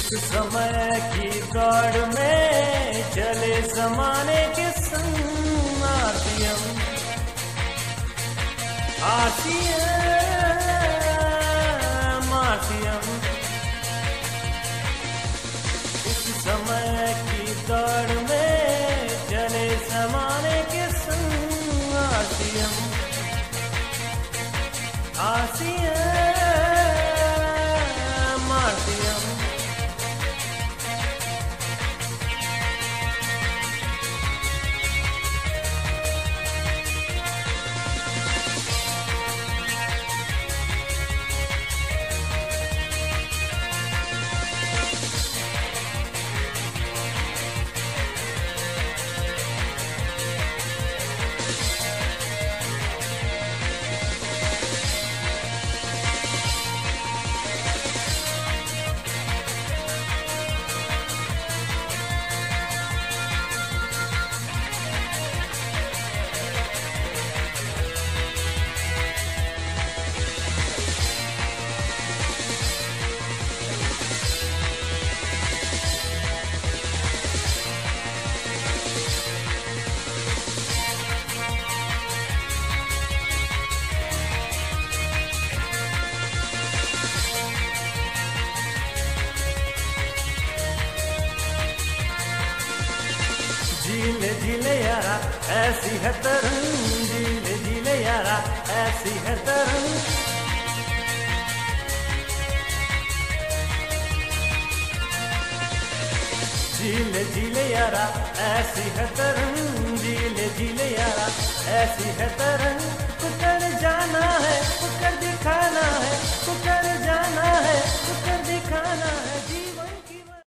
समय की दौड़ में चले जमाने के संग इस समय की दौड़ में चले जमाने के संग आरसीएम आरसीएम झीले झीले यारा, ऐसी है तरंग, झीले झीले यारा, ऐसी है तरंग। झीले झीले यारा, ऐसी है तरंग, झीले झीले यारा, ऐसी है तरंग।